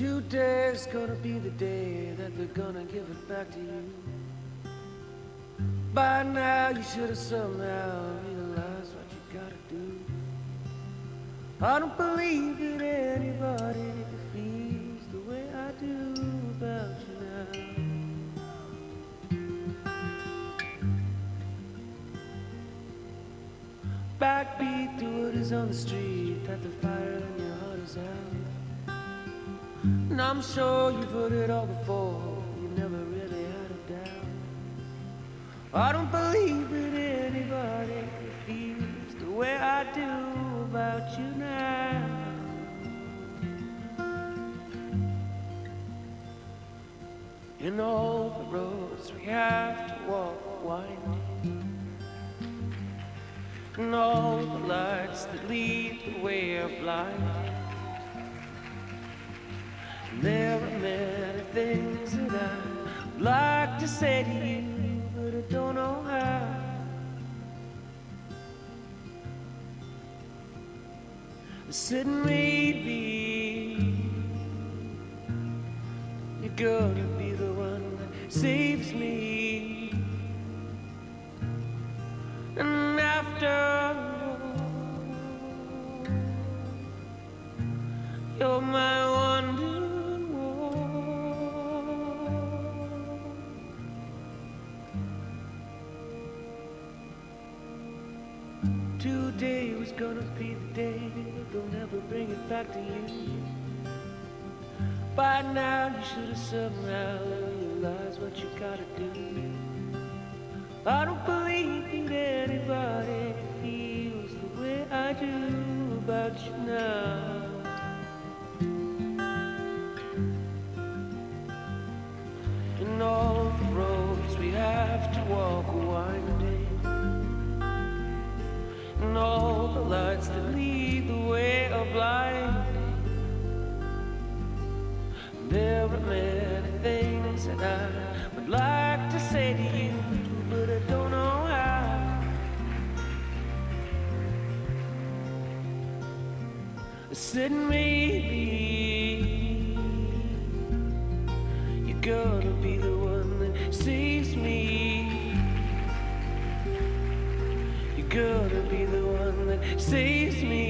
Today's gonna be the day that they're gonna give it back to you. By now, you should have somehow realized what you gotta do. I don't believe that anybody feels the way I do about you now. Backbeat to what is on the street, that the fire in your heart is out. And I'm sure you've heard it all before, you never really had a doubt. I don't believe that anybody feels the way I do about you now. In all the roads we have to walk winding, and all the lights that lead the way are blinding. There are many things that I'd like to say to you, but I don't know how. Said maybe you're gonna be the one that saves me. And after all, you're my Today was gonna be the day they'll never bring it back to you. By now you should have somehow realized what you gotta do. I don't believe that anybody feels the way I do about you now. There are many things that I would like to say to you, but I don't know how. I said maybe you're gonna be the one that saves me. You're gonna be the one that saves me.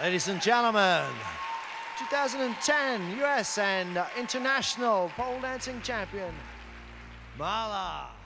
Ladies and gentlemen, 2010 US and international pole dancing champion, Marlo.